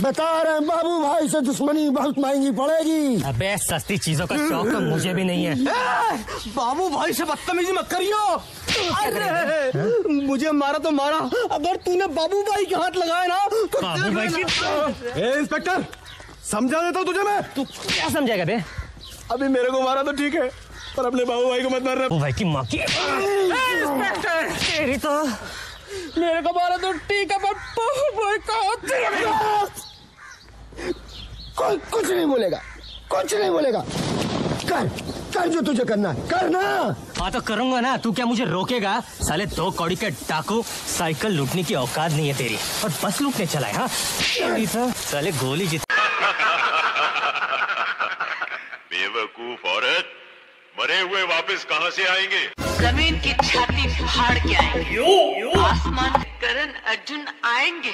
बता रहे बाबू भाई से दुश्मनी बहुत महँगी पड़ेगी। अबे सस्ती चीज़ों का शौक तो मुझे भी नहीं है। बाबू भाई से बदतमीजी मत करियो। अरे मुझे मारा तो मारा। अगर तूने बाबू भाई के हाथ लगाए ना तो बाबू भाई की ए इंस्पेक्टर समझा देता हूँ तुझे मैं? तू क्या समझेगा बे? अभी मेरे को मारा तो ठीक है पर अपने बाबू भाई को मत मारना बाबू भाई की माँ की इंस्पेक्टर! तेरी तो मेरे को मारा तो ठीक है कोई कुछ नहीं बोलेगा। कुछ नहीं बोलेगा। कर कर जो तुझे करना है। कर हाँ तो करूँगा ना। तू क्या मुझे रोकेगा? साले दो कौड़ी के डाकू साइकिल लूटने की औकात नहीं है तेरी। और बस लूटने चला है हाँ? तो साले गोली जीत बेवकूफ़ औरत। मरे हुए वापस कहाँ से आएँगे? ज़मीन की छाती के आएँगे करण अर्जुन आएँगे।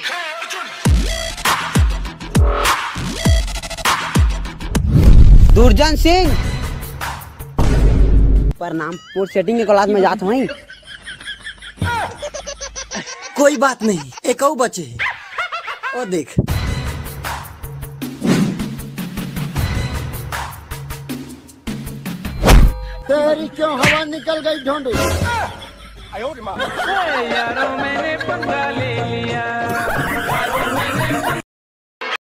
दुर्जन सिंह। प्रणाम मोर सेटिंग के क्लास में जात हई कोई बात नहीं एक और बचे। और देख। तेरी क्यों हवा निकल गई यारों मैंने पंगा ले लिया